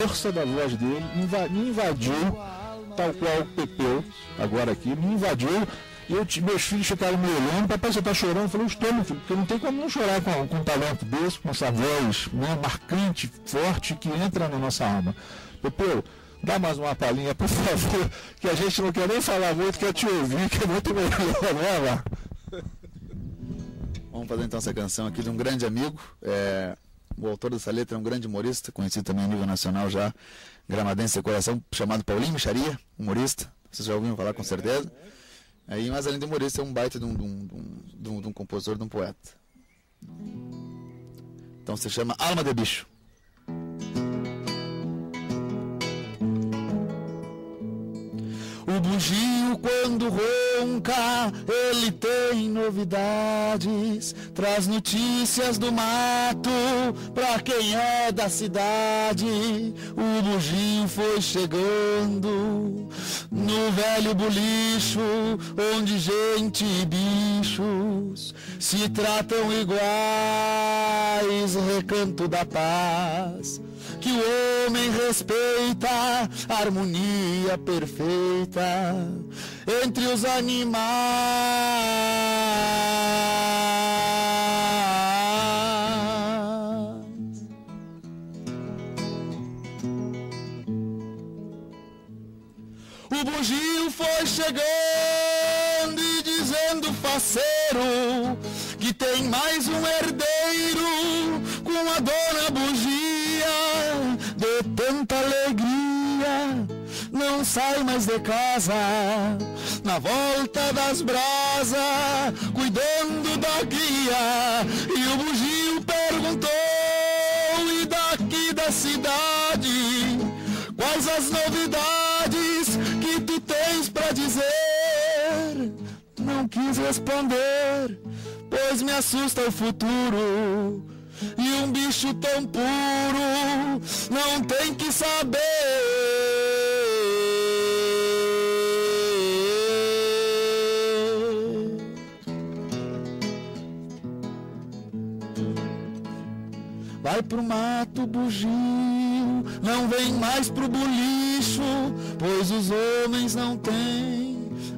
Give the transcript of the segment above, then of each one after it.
força da voz dele me invadiu, tal qual o Pepeu, agora aqui, me invadiu. E eu, meus filhos ficaram me olhando, papai, você está chorando? Eu falei, estou, meu filho, porque não tem como não chorar com, com um talento desse, com essa voz né, marcante, forte, que entra na nossa alma. Pepeu, dá mais uma palhinha, por favor, que a gente não quer nem falar muito, quer te ouvir, que é muito melhor, né, lá. Vamos fazer então essa canção aqui de um grande amigo. É, o autor dessa letra é um grande humorista, conhecido também a nível nacional já, gramadense de coração, chamado Paulinho Micharia, humorista. Vocês já ouviram falar com certeza. Aí, mas além de humorista, é um baita de um, de um, de um, de um compositor, de um poeta. Então se chama Alma de Bicho. Quando ronca, ele tem novidades, traz notícias do mato pra quem é da cidade. O bugio foi chegando no velho bolicho, onde gente e bichos se tratam iguais, recanto da paz que o homem respeita a harmonia perfeita entre os animais. O bugio foi chegando e dizendo faceiro que tem mais um herdeiro com a dona bugia de tanta alegria não sai mais de casa na volta das brasas cuidando da guia e o bugio perguntou e daqui da cidade quais as novidades que tu tens para dizer não quis responder pois me assusta o futuro. E um bicho tão puro não tem que saber. Vai pro mato bugio, não vem mais pro bolicho, pois os homens não têm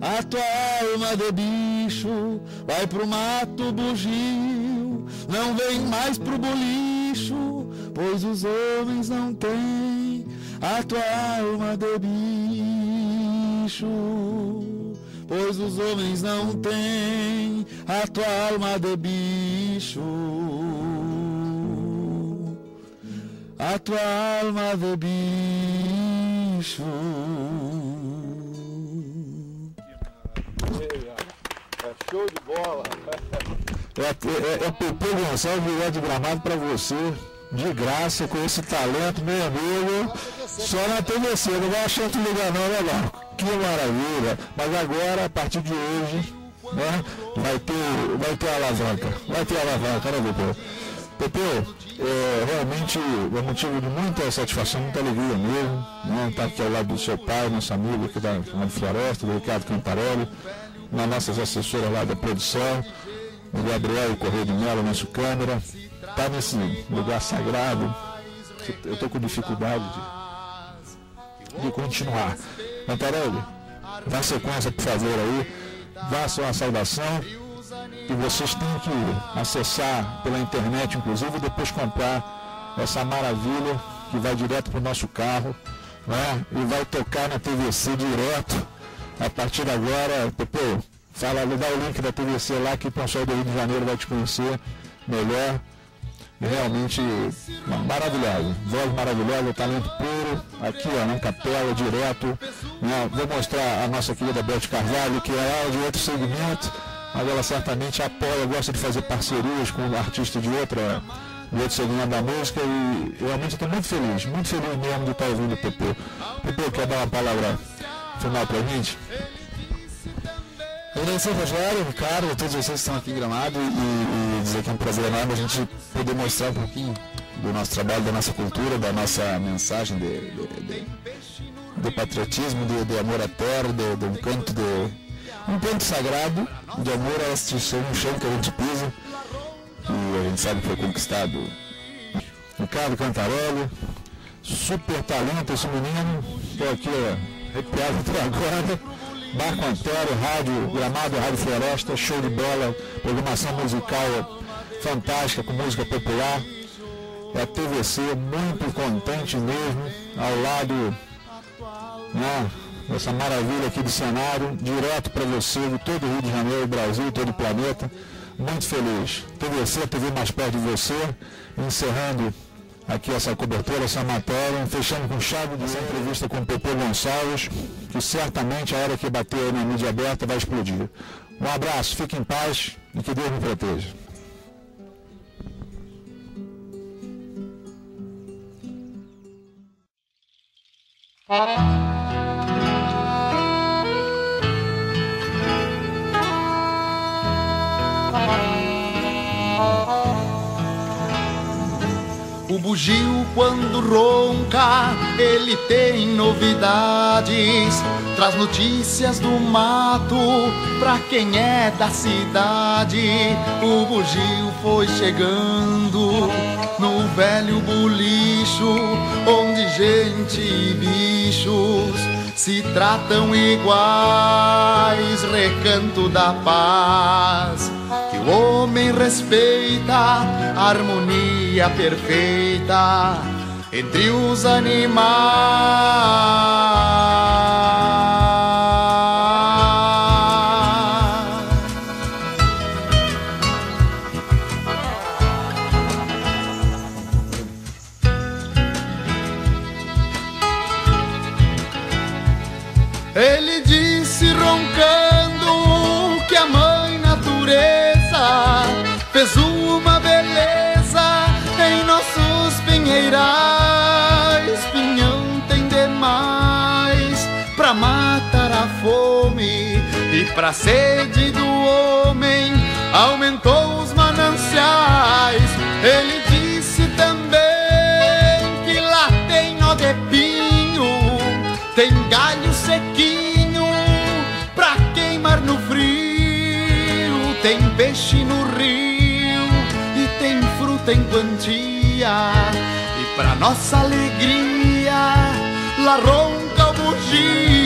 a tua alma de bicho vai pro mato bugio, não vem mais pro bolicho, pois os homens não têm a tua alma de bicho. Pois os homens não têm a tua alma de bicho. A tua alma de bicho. Show de bola. É, é, é Pepe Gonçalves Vilar de Gramado para você, de graça, com esse talento, meu amigo. Só na TVC, não vai achar outro lugar não, né, Marco? Que maravilha. Mas agora, a partir de hoje, né, vai ter, vai ter alavanca. Vai ter alavanca, né, Pepe? Pepe, é, realmente é motivo de muita satisfação, muita alegria mesmo. Né, estar tá aqui ao lado do seu pai, nosso amigo aqui da, da Floresta, do Ricardo Camparelli nas nossas assessoras lá da produção, o Gabriel Correio de Melo, nosso câmera, está nesse lugar sagrado. Eu estou com dificuldade de, de continuar. Antarelli, dá sequência, por favor, aí. Dá só uma saudação. E vocês têm que acessar pela internet, inclusive, e depois comprar essa maravilha que vai direto para o nosso carro né? e vai tocar na TVC direto a partir de agora, Pepe, fala, dá o link da TVC lá que o pessoal do Rio de Janeiro vai te conhecer melhor. Realmente maravilhoso, voz maravilhosa, talento puro, aqui ó, na capela, direto. Né? Vou mostrar a nossa querida Beth Carvalho, que é de outro segmento, mas ela certamente apoia, gosta de fazer parcerias com artistas de outra outro segmento da música e realmente estou muito feliz, muito feliz mesmo de estar ouvindo o Pepe. Pepe, quer dar uma palavra final pra gente? Agradecer ao Rogério, Ricardo, a todos vocês que estão aqui em Gramado e, e, dizer que é um prazer enorme a gente poder mostrar um pouquinho do nosso trabalho, da nossa cultura, da nossa mensagem de, de, de, de patriotismo, de, de, amor à terra, de, um canto de um canto sagrado de amor a este chão, um chão que a gente pisa e a gente sabe que foi conquistado. Ricardo Cantarelli, super talento esse menino. Estou aqui arrepiado até agora. Barco Antero, Rádio Gramado, Rádio Floresta, show de bola, programação musical fantástica com música popular. É a TVC, muito contente mesmo, ao lado né, dessa maravilha aqui do cenário, direto para você, de todo o Rio de Janeiro, Brasil, todo o planeta. Muito feliz. TVC, TV mais perto de você, encerrando aqui essa cobertura, essa matéria, fechando com chave de entrevista com o Pepe Gonçalves, que certamente a hora que bater na mídia aberta vai explodir. Um abraço, fique em paz e que Deus me proteja. O bugio quando ronca, ele tem novidades. Traz notícias do mato pra quem é da cidade. O bugio foi chegando no velho bolicho, onde gente e bichos se tratam iguais. Recanto da paz o homem respeita a harmonia perfeita entre os animais. Pra sede do homem aumentou os mananciais. Ele disse também que lá tem nó de pinho, tem galho sequinho pra queimar no frio, tem peixe no rio e tem fruta em quantia. E pra nossa alegria, lá ronca o bugio.